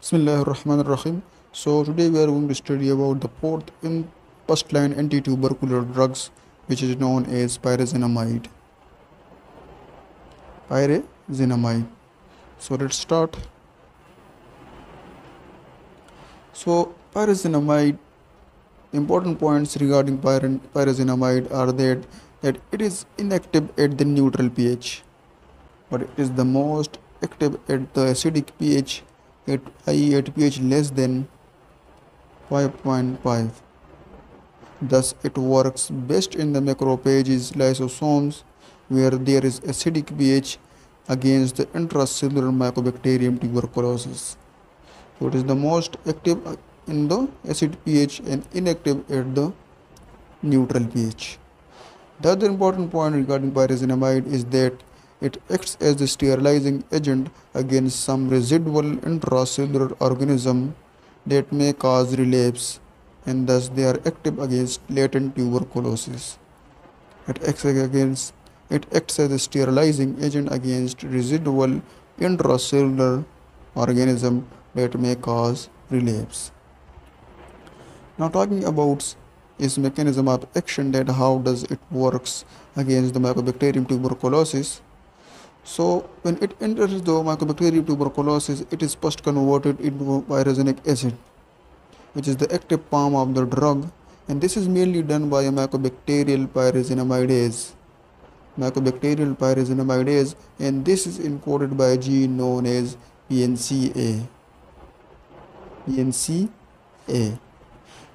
Bismillah ar-Rahman ar-Rahim. So today we are going to study about the fourth in first line anti-tubercular drugs which is known as pyrazinamide. Pyrazinamide. So let's start. So pyrazinamide important points regarding pyra- pyrazinamide are that that it is inactive at the neutral pH but it is the most active at the acidic pH at i.e. at pH less than 5.5. Thus, it works best in the macrophages lysosomes where there is acidic pH against the intracellular Mycobacterium tuberculosis. So, it is the most active uh, in the acid pH and inactive at the neutral pH. The other important point regarding pyrazinamide is that it acts as the sterilizing agent against some residual intracellular organism that may cause relapse and thus they are active against latent tuberculosis. It acts against it acts as a sterilizing agent against residual intracellular organism that may cause relapse. Now talking about its mechanism of action that how does it works against the Mycobacterium tuberculosis so when it enters the Mycobacterium tuberculosis, it is first converted into pyrazinoic acid, which is the active form of the drug, and this is mainly done by a Mycobacterial pyrazinamidase. Mycobacterial pyrazinamidase, and this is encoded by a gene known as PNCA. PNCA.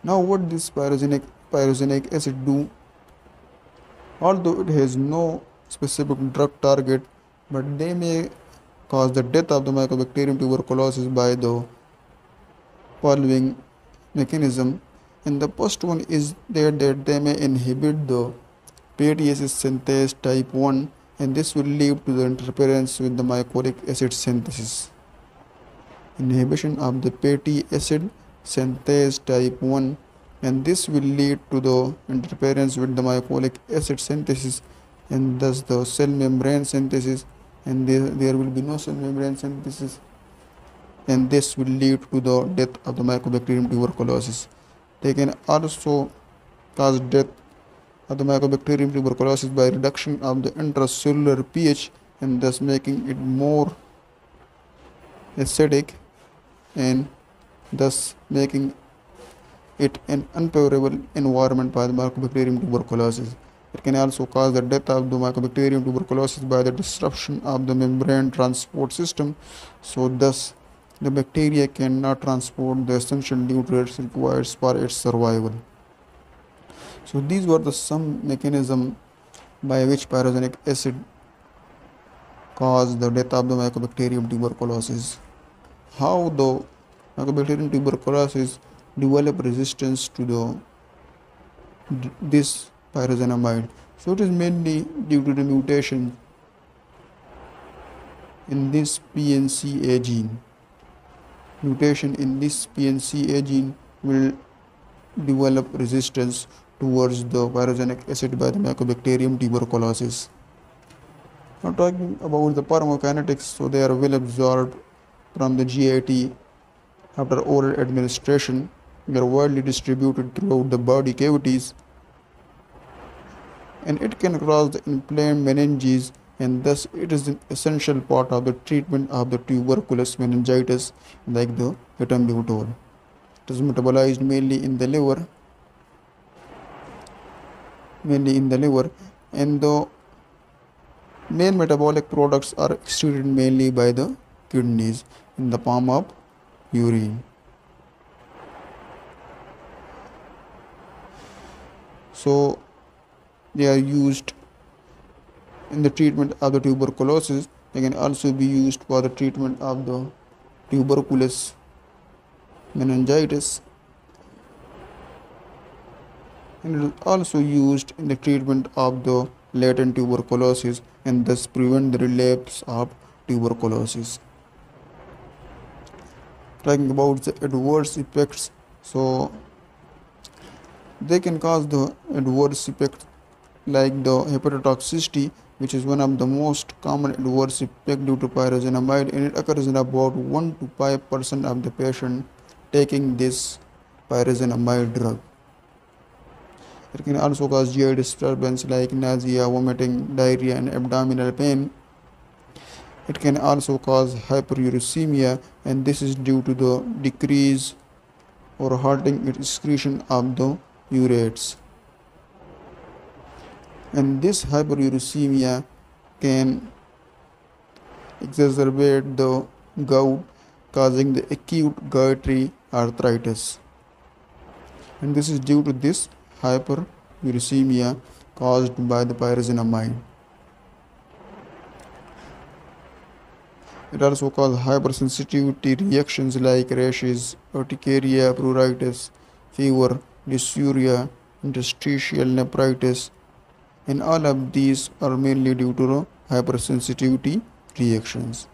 Now, what this pyrazinoic pyrazinoic acid do? Although it has no specific drug target but they may cause the death of the Mycobacterium tuberculosis by the following mechanism. And the first one is that, that they may inhibit the protease synthase type 1 and this will lead to the interference with the mycolic acid synthesis. Inhibition of the fatty acid synthase type 1 and this will lead to the interference with the mycolic acid synthesis and thus the cell membrane synthesis and there, there will be no cell membrane synthesis and this will lead to the death of the mycobacterium tuberculosis. They can also cause death of the mycobacterium tuberculosis by reduction of the intracellular pH and thus making it more acidic and thus making it an unfavorable environment for the mycobacterium tuberculosis it can also cause the death of the Mycobacterium tuberculosis by the disruption of the membrane transport system. So, thus, the bacteria cannot transport the essential nutrients required for its survival. So, these were the some mechanism by which pyrazinoic acid cause the death of the Mycobacterium tuberculosis. How the Mycobacterium tuberculosis develop resistance to the this pyrazinamide. So it is mainly due to the mutation in this PNCA gene. Mutation in this PNCA gene will develop resistance towards the pyrazinoic acid by the Mycobacterium tuberculosis. Now talking about the pharmacokinetics, so they are well absorbed from the GIT after oral administration. They are widely distributed throughout the body cavities and it can cross the inflamed meninges and thus it is an essential part of the treatment of the tuberculous meningitis like the ethambutol. It is metabolized mainly in the liver, mainly in the liver, and the main metabolic products are excreted mainly by the kidneys in the form of urine. So they are used in the treatment of the tuberculosis. They can also be used for the treatment of the tuberculosis meningitis. And it is also used in the treatment of the latent tuberculosis and thus prevent the relapse of tuberculosis. Talking about the adverse effects so they can cause the adverse effects like the hepatotoxicity, which is one of the most common adverse effects due to pyrazinamide, and it occurs in about 1 to 5 percent of the patient taking this pyrazinamide drug. It can also cause GI disturbance like nausea, vomiting, diarrhea, and abdominal pain. It can also cause hyperuricemia, and this is due to the decrease or halting excretion of the urates. And this hyperuricemia can exacerbate the gout, causing the acute gouty arthritis. And this is due to this hyperuricemia caused by the pyrazinamide. It also causes hypersensitivity reactions like rashes, urticaria, pruritus, fever, dysuria, interstitial nephritis, and all of these are mainly due to hypersensitivity reactions.